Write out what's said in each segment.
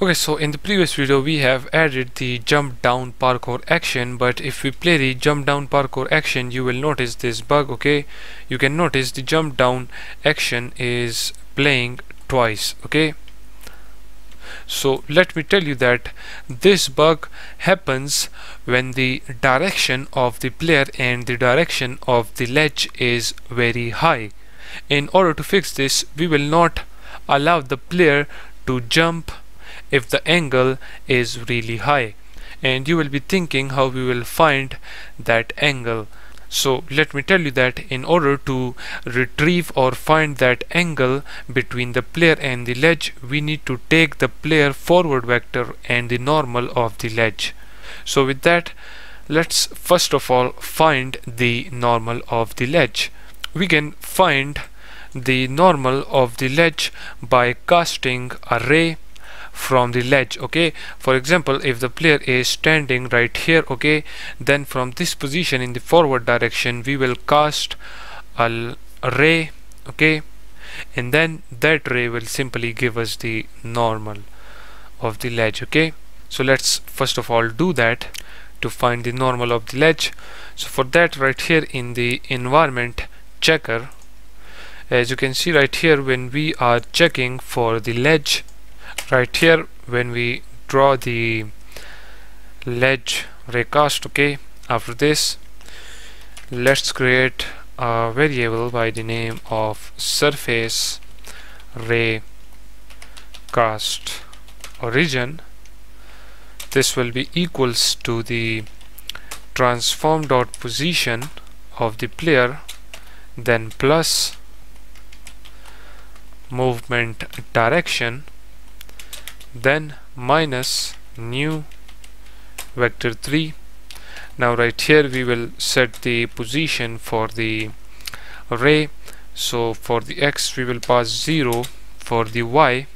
Okay, so in the previous video we have added the jump down parkour action but if we play the jump down parkour action you will notice this bug okay? You can notice the jump down action is playing twice okay? So let me tell you that this bug happens when the direction of the player and the direction of the ledge is very high. In order to fix this we will not allow the player to jump if the angle is really high. And you will be thinking how we will find that angle. So let me tell you that in order to retrieve or find that angle between the player and the ledge we need to take the player forward vector and the normal of the ledge. So with that let's first of all find the normal of the ledge. We can find the normal of the ledge by casting a ray from the ledge okay? For example if the player is standing right here okay then from this position in the forward direction we will cast a ray okay? And then that ray will simply give us the normal of the ledge okay? So let's first of all do that to find the normal of the ledge. So for that right here in the environment checker as you can see right here when we are checking for the ledge right here when we draw the ledge raycast okay after this let's create a variable by the name of surface ray cast origin. This will be equals to the transform dot position of the player then plus movement direction then minus new vector 3 now right here we will set the position for the array. So for the x we will pass 0 for the y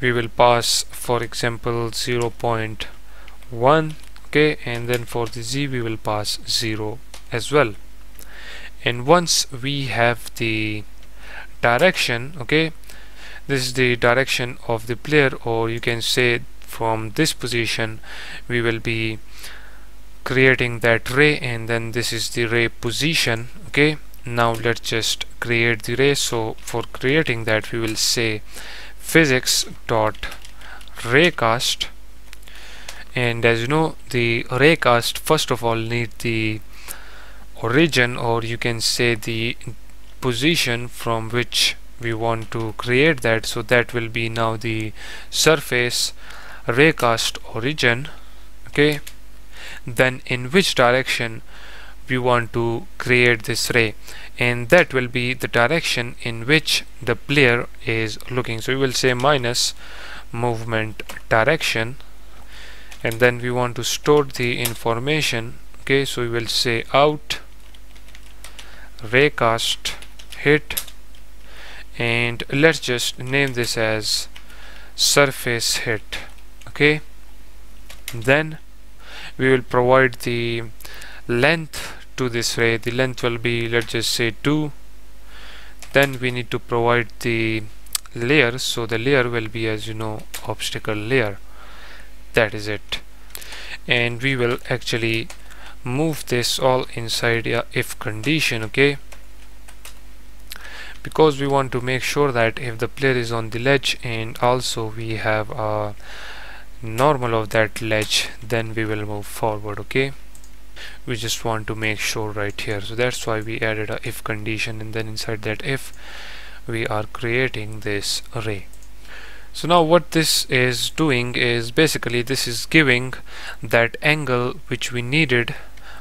we will pass for example 0 0.1 okay? And then for the z we will pass 0 as well. And once we have the direction okay this is the direction of the player or you can say from this position we will be creating that ray and then this is the ray position okay? Now let's just create the ray. So for creating that we will say physics dot raycast. And as you know the raycast first of all need the origin or you can say the position from which we want to create that. So that will be now the surface raycast origin okay? Then in which direction we want to create this ray? And that will be the direction in which the player is looking. So we will say minus movement direction. And then we want to store the information okay? So we will say out raycast hit and let's just name this as surface hit okay? Then we will provide the length to this ray. The length will be let's just say 2 then we need to provide the layer. So the layer will be as you know obstacle layer. That is it. And we will actually move this all inside a if condition okay because we want to make sure that if the player is on the ledge and also we have a normal of that ledge then we will move forward okay? We just want to make sure right here. So that's why we added a if condition and then inside that if we are creating this array. So now what this is doing is basically this is giving that angle which we needed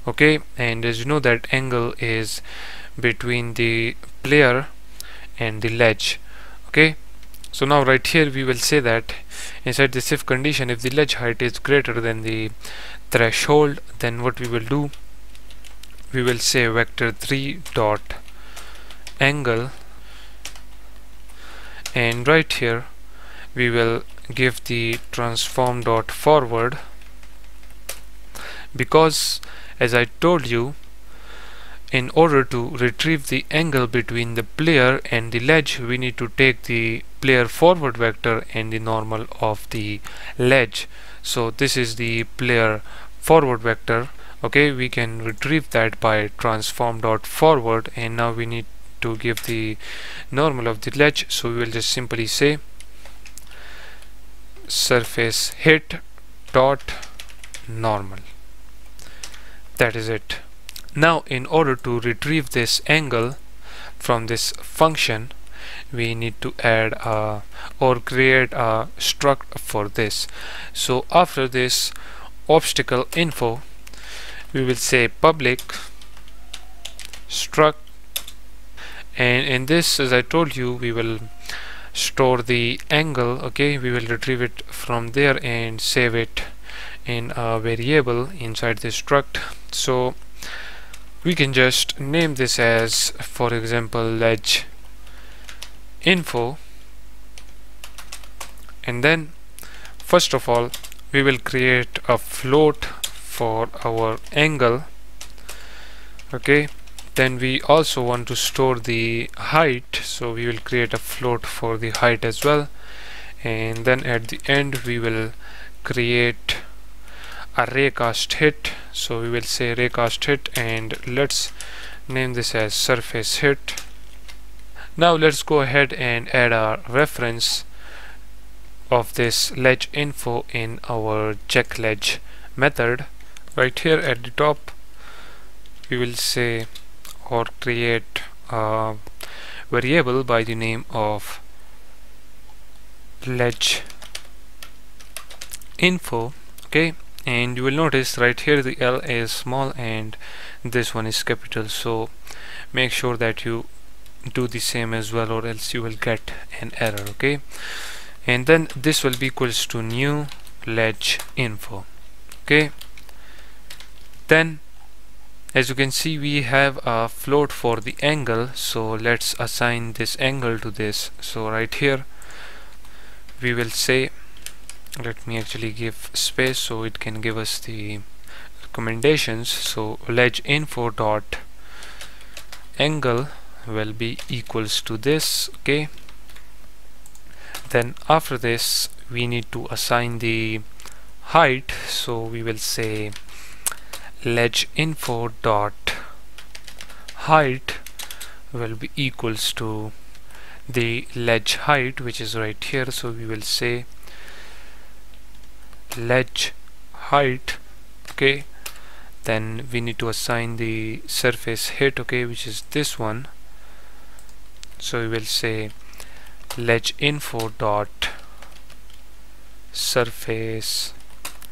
okay? And as you know that angle is between the player and the ledge okay? So now right here we will say that inside this if condition if the ledge height is greater than the threshold then what we will do? We will say vector 3 dot angle. And right here we will give the transform dot forward. Because as I told you in order to retrieve the angle between the player and the ledge we need to take the player forward vector and the normal of the ledge. So this is the player forward vector. Okay we can retrieve that by transform dot forward and now we need to give the normal of the ledge. So we will just simply say surface hit dot normal. That is it now in order to retrieve this angle from this function we need to add a or create a struct for this. So after this obstacle info we will say public struct. And in this as I told you we will store the angle okay? We will retrieve it from there and save it in a variable inside this struct. So we can just name this as for example ledge info. And then first of all we will create a float for our angle. Okay? Then we also want to store the height. So we will create a float for the height as well. And then at the end we will create raycast hit so we will say raycast hit and let's name this as surface hit. Now let's go ahead and add a reference of this ledge info in our check ledge method. Right here at the top we will say or create a variable by the name of ledge info. Okay and you will notice right here the L is small and this one is capital. So make sure that you do the same as well or else you will get an error okay? And then this will be equals to new ledge info okay? Then as you can see we have a float for the angle. So let's assign this angle to this. So right here we will say let me actually give space so it can give us the recommendations. So ledge info dot angle will be equals to this okay? Then after this we need to assign the height. So we will say ledge info dot height will be equals to the ledge height which is right here. So we will say ledge height okay then we need to assign the surface hit okay which is this one. So we will say ledge info dot surface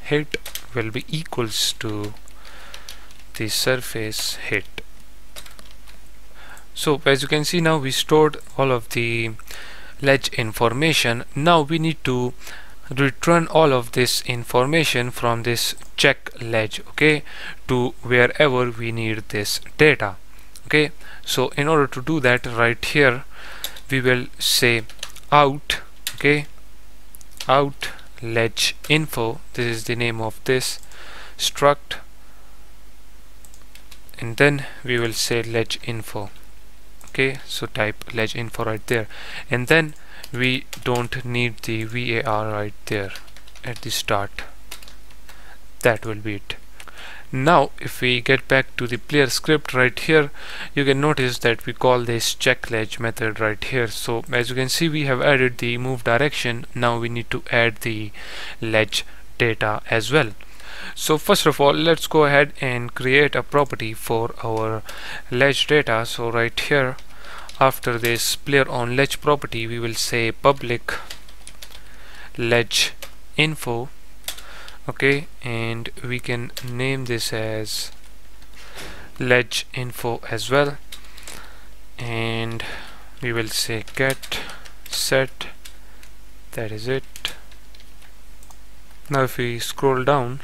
hit will be equals to the surface hit so as you can see now we stored all of the ledge information. Now we need to return all of this information from this check ledge okay to wherever we need this data okay? So in order to do that right here we will say out okay out ledge info this is the name of this struct and then we will say ledge info okay? So type ledge info right there and then we don't need the var right there at the start. That will be it. Now if we get back to the player script right here you can notice that we call this check ledge method right here. So as you can see we have added the move direction. Now we need to add the ledge data as well. So first of all let's go ahead and create a property for our ledge data. So right here after this player on ledge property we will say public ledge info okay? And we can name this as ledge info as well. And we will say get set that is it. Now if we scroll down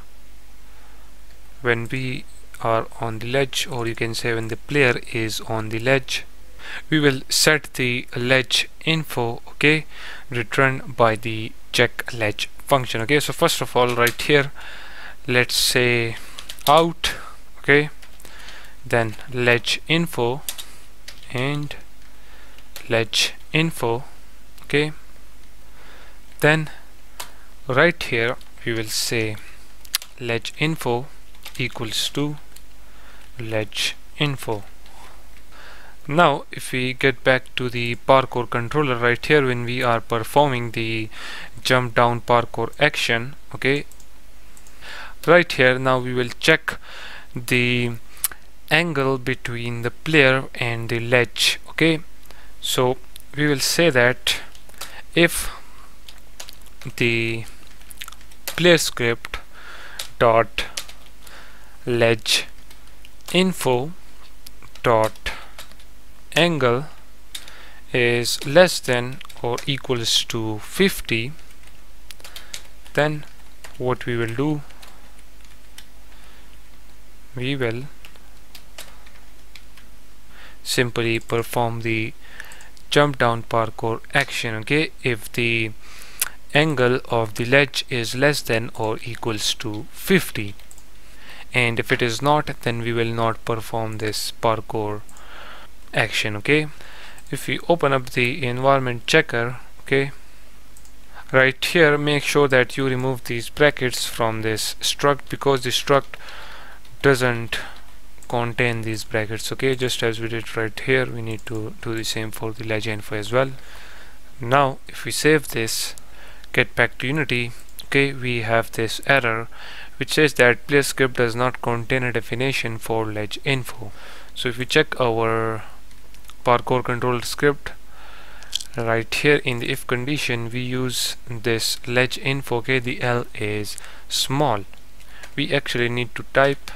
when we are on the ledge or you can say when the player is on the ledge we will set the ledge info okay? Returned by the check ledge function okay? So first of all right here let's say out okay? Then ledge info and ledge info okay? Then right here we will say ledge info equals to ledge info now if we get back to the parkour controller right here when we are performing the jump down parkour action okay? Right here now we will check the angle between the player and the ledge okay? So we will say that if the player script dot ledge info dot angle is less than or equals to 50 then what we will do we will simply perform the jump down parkour action okay? If the angle of the ledge is less than or equals to 50 and if it is not then we will not perform this parkour action okay? If we open up the environment checker okay? Right here make sure that you remove these brackets from this struct because the struct doesn't contain these brackets okay? Just as we did right here we need to do the same for the ledge info as well. Now if we save this get back to unity okay? We have this error which says that player script does not contain a definition for ledge info. So if we check our parkour control script. Right here in the if condition we use this ledge info okay the L is small. We actually need to type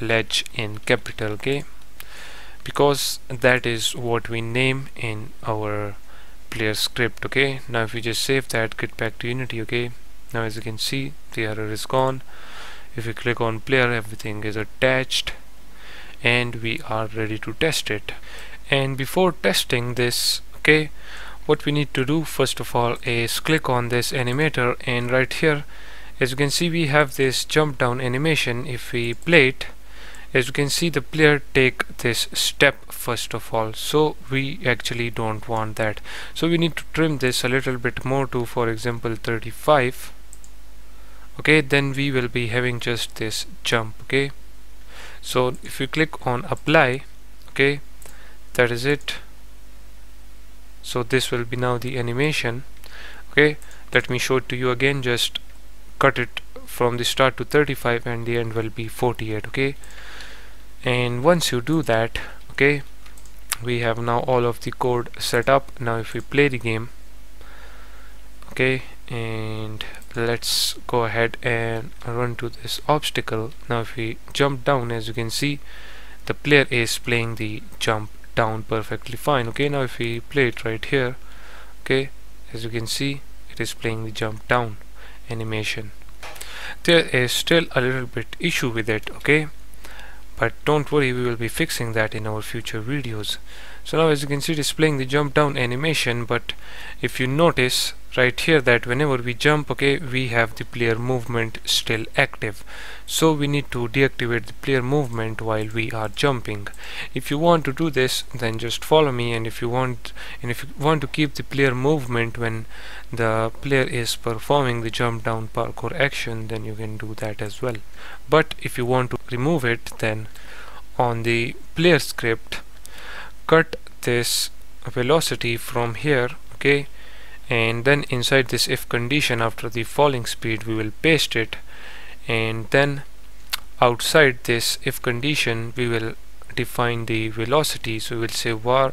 ledge in capital okay because that is what we name in our player script okay? Now if we just save that get back to unity okay? Now as you can see the error is gone. If we click on player everything is attached and we are ready to test it and before testing this okay what we need to do first of all is click on this animator. And right here as you can see we have this jump down animation. If we play it as you can see the player take this step first of all. So we actually don't want that. So we need to trim this a little bit more to for example 35 okay then we will be having just this jump okay? So if you click on apply okay that is it. So this will be now the animation. Okay let me show it to you again. Just cut it from the start to 35 and the end will be 48 okay? And once you do that okay we have now all of the code set up. Now if we play the game okay and let's go ahead and run to this obstacle. Now if we jump down as you can see the player is playing the jump down perfectly fine okay? Now if we play it right here okay? As you can see it is playing the jump down animation. There is still a little bit issue with it okay? But don't worry we will be fixing that in our future videos. So now as you can see it is playing the jump down animation but if you notice right here that whenever we jump okay we have the player movement still active. So we need to deactivate the player movement while we are jumping. If you want to do this then just follow me. And if you want and if you want to keep the player movement when the player is performing the jump down parkour action then you can do that as well. But if you want to remove it then on the player script cut this velocity from here okay and then inside this if condition after the falling speed we will paste it. And then outside this if condition we will define the velocity. So we will say var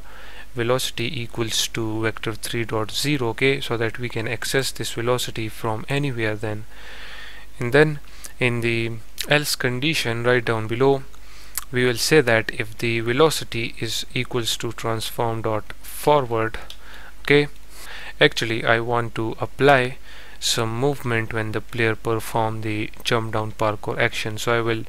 velocity equals to vector 3.0 okay? So that we can access this velocity from anywhere then. And then in the else condition right down below we will say that if the velocity is equals to transform dot forward okay actually I want to apply some movement when the player perform the jump down parkour action. So I will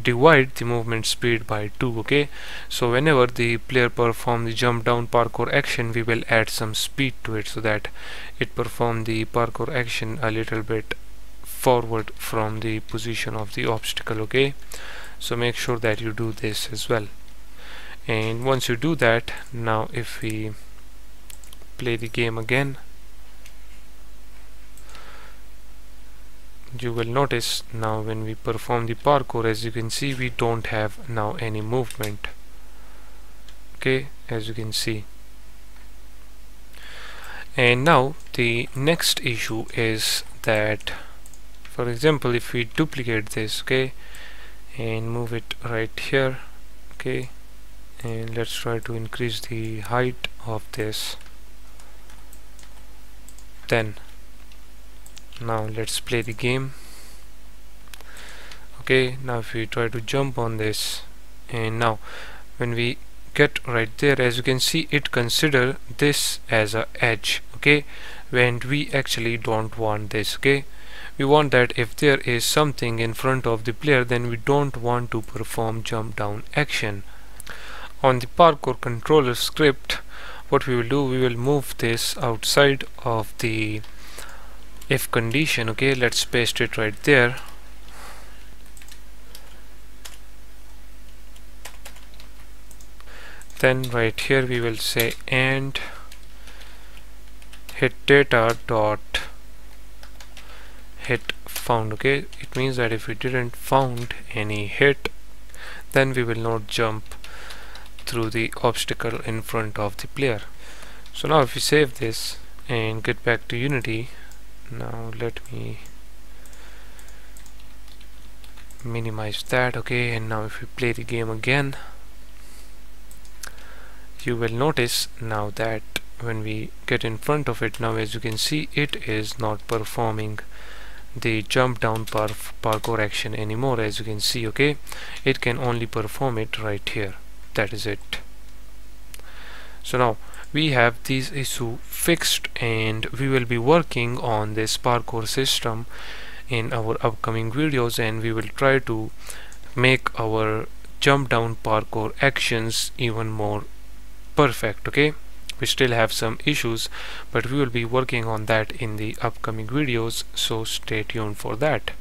divide the movement speed by 2 okay? So whenever the player perform the jump down parkour action we will add some speed to it so that it perform the parkour action a little bit forward from the position of the obstacle okay? So make sure that you do this as well. And once you do that now if we play the game again. You will notice now when we perform the parkour as you can see we don't have now any movement. Okay as you can see. And now the next issue is that for example if we duplicate this okay and move it right here okay and let's try to increase the height of this then now let's play the game. Okay now if we try to jump on this and now when we get right there as you can see it consider this as a edge okay? When we actually don't want this okay? We want that if there is something in front of the player then we don't want to perform jump down action. On the parkour controller script what we will do we will move this outside of the if condition okay? Let's paste it right there. Then right here we will say and hit data dot hit found okay? It means that if we didn't found any hit then we will not jump through the obstacle in front of the player. So now if we save this and get back to unity now let me minimize that okay? And now if we play the game again you will notice now that when we get in front of it now as you can see it is not performing the jump down par parkour action anymore as you can see okay? It can only perform it right here that is it. So now we have this issue fixed and we will be working on this parkour system in our upcoming videos and we will try to make our jump down parkour actions even more perfect okay? We still have some issues but we will be working on that in the upcoming videos so stay tuned for that